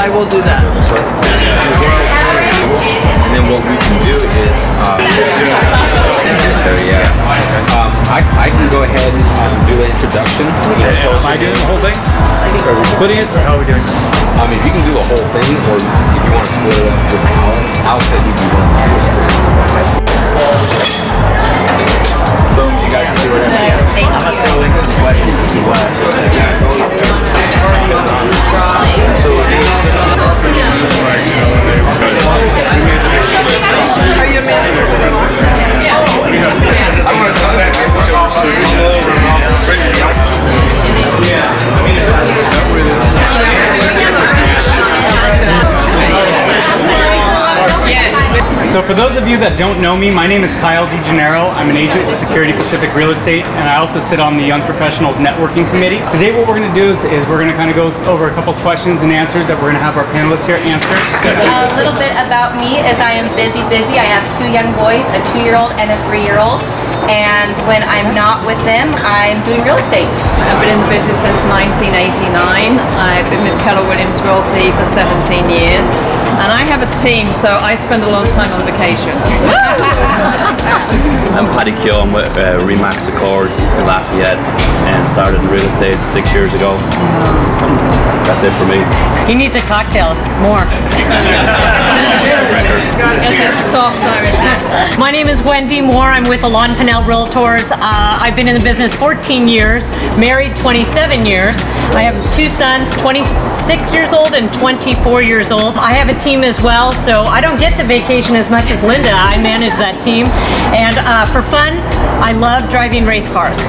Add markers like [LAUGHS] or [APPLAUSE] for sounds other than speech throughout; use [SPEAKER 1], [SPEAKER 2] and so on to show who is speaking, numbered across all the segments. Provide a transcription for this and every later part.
[SPEAKER 1] I
[SPEAKER 2] will do that.
[SPEAKER 3] And then what we can do is, um, so yeah, um,
[SPEAKER 1] I, I can go ahead and um, do an introduction. Yeah,
[SPEAKER 4] am I doing the whole thing? Are we splitting it, or how are we doing this?
[SPEAKER 1] I mean, if you can do the whole thing, or if you want to split it up with Alex, Alex said he'd be
[SPEAKER 5] one of the
[SPEAKER 4] So for those of you that don't know me, my name is Kyle DeGennaro. I'm an agent with Security Pacific Real Estate, and I also sit on the Young Professionals Networking Committee. Today what we're going to do is, is we're going to kind of go over a couple questions and answers that we're going to have our panelists here answer.
[SPEAKER 6] A little bit about me is I am busy, busy. I have two young boys, a two-year-old and a three-year-old. And when I'm not with them, I'm doing real estate.
[SPEAKER 5] I've been in the business since 1989. I've been with Keller Williams Realty for 17 years. And I have a team, so I spend a lot of time on vacation. [LAUGHS]
[SPEAKER 7] I'm Paddy Keogh. I'm with uh, Remax Accord in Lafayette and started in real estate six years ago. That's it for me.
[SPEAKER 8] He needs a cocktail. More. [LAUGHS]
[SPEAKER 5] Yes, it's soft Irish.
[SPEAKER 8] My name is Wendy Moore. I'm with Alain Pinel Realtors. Uh, I've been in the business 14 years, married 27 years. I have two sons, 26 years old and 24 years old. I have a team as well, so I don't get to vacation as much as Linda. I manage that team. And uh, for fun, I love driving race cars.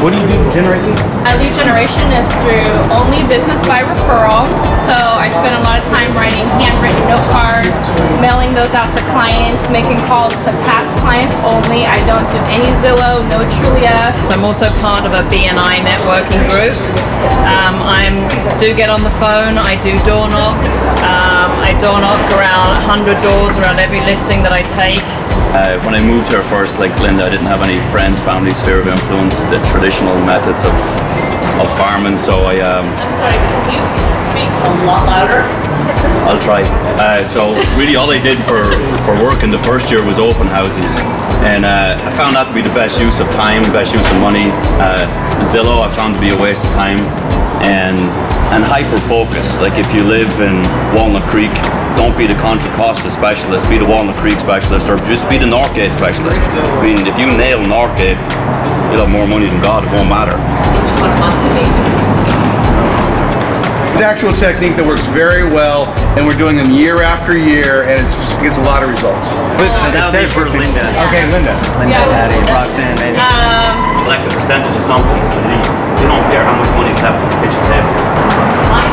[SPEAKER 4] What do you do to generate leads?
[SPEAKER 9] Our lead generation is through only business by referral. So I spend a lot of time writing handwritten note cards, mailing those out to clients, making calls to past clients only. I don't do any Zillow, no Trulia.
[SPEAKER 5] So I'm also part of a BNI networking group. Um, I do get on the phone. I do door knock. Um, I door knock around 100 doors around every listing that I take.
[SPEAKER 7] Uh, when I moved here first, like Linda, I didn't have any friends, family, sphere of influence, the traditional methods of, of farming. So I, um,
[SPEAKER 9] I'm sorry, can you speak a lot louder?
[SPEAKER 7] I'll try. Uh, so really, all I did for for work in the first year was open houses, and uh, I found that to be the best use of time, best use of money. Uh, Zillow, I found to be a waste of time, and and hyper focus. Like if you live in Walnut Creek, don't be the Contra Costa specialist, be the Walnut Creek specialist, or just be the Northgate specialist. I mean, if you nail Northgate, you'll have more money than God. It won't matter.
[SPEAKER 10] It's an actual technique that works very well, and we're doing them year after year, and it's, it gets a lot of results.
[SPEAKER 4] Listen, uh,
[SPEAKER 11] that would be for Linda.
[SPEAKER 4] Okay, Linda.
[SPEAKER 11] Linda, Patty, Roxanne, maybe.
[SPEAKER 7] Um, like a percentage of something, at least. You don't care how much money is left on the kitchen table.
[SPEAKER 5] My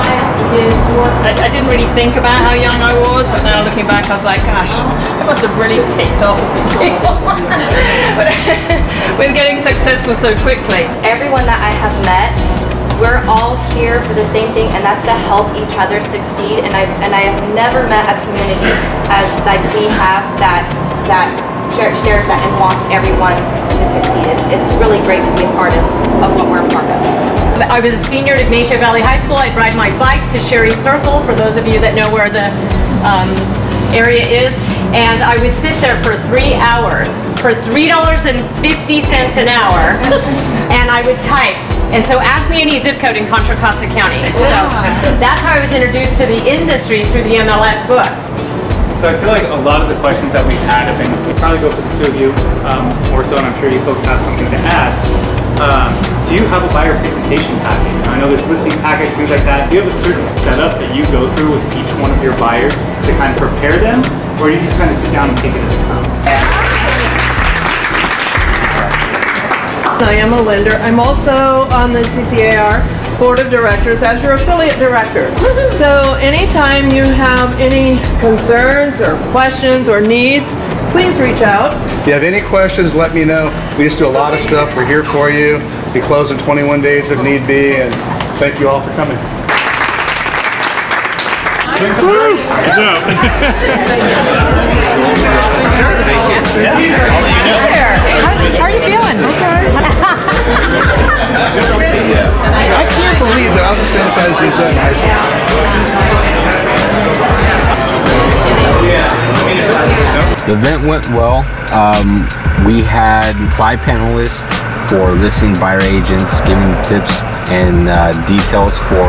[SPEAKER 5] style is more. I, I didn't really think about how young I was, but now looking back, I was like, gosh, I must have really ticked off as a kid. But [LAUGHS] with getting successful so quickly.
[SPEAKER 6] Everyone that I have met, we're all here for the same thing, and that's to help each other succeed. And I and I have never met a community as like we have that that share, shares that and wants everyone to succeed. It's, it's really great to be a part of, of what we're a part of.
[SPEAKER 8] I was a senior at Ygnacio Valley High School. I'd ride my bike to Sherry Circle, for those of you that know where the um, area is. And I would sit there for three hours for $3.50 an hour, [LAUGHS] and I would type. And so ask me any zip code in Contra Costa County. So that's how I was introduced to the industry through the MLS book.
[SPEAKER 4] So I feel like a lot of the questions that we've had have been, we probably go for the two of you um, more so, and I'm sure you folks have something to add. Um, do you have a buyer presentation packet? I know there's listing packets, things like that. Do you have a certain setup that you go through with each one of your buyers to kind of prepare them, or do you just kind of sit down and take it as it comes?
[SPEAKER 5] I am a lender. I'm also on the CCAR Board of Directors as your affiliate director. [LAUGHS] So anytime you have any concerns or questions or needs, please reach out.
[SPEAKER 10] If you have any questions, let me know. We just do a lot of stuff. We're here for you. We close in 21 days if need be, and thank you all for coming.
[SPEAKER 8] How are [LAUGHS]
[SPEAKER 10] was the same size as these guys high.
[SPEAKER 7] The
[SPEAKER 3] The event went well. Um, we had five panelists for listing buyer agents, giving tips and uh, details for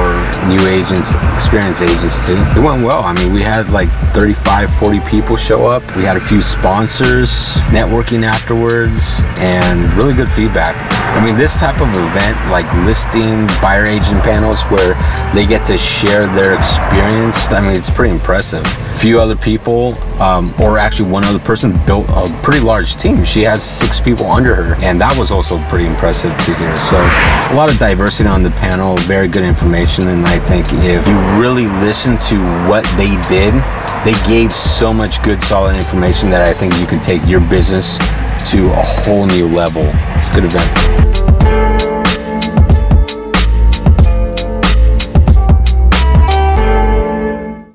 [SPEAKER 3] new agents, experienced agents too. It went well. I mean, we had like 35, 40 people show up. We had a few sponsors, networking afterwards, and really good feedback. I mean, this type of event, like listing buyer agent panels where they get to share their experience, I mean, it's pretty impressive. Few other people, um, or actually one other person, built a pretty large team. She has six people under her, and that was also pretty impressive to hear. So, a lot of diversity on the panel, very good information, and I think if you really listen to what they did, they gave so much good, solid information that I think you can take your business to a whole new level. It's a good event.